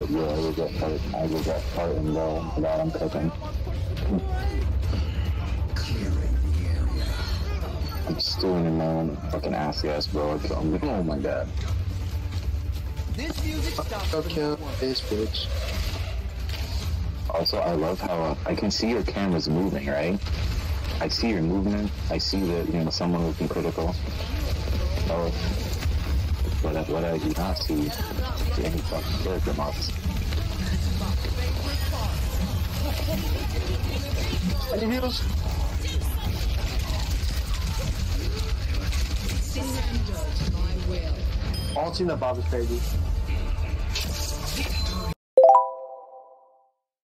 I will get hurt. I will get part in low while I'm cooking. I'm stewing in my own fucking ass ass, bro. I killed him. Oh my god. This music when kill this bitch. Also, I love how uh, I can see your cameras moving, right? I see your movement. I see that, you know, someone looking critical. Oh. colaborar de nasce em qualquer demais. Adivinhos? Alt na Bob baby.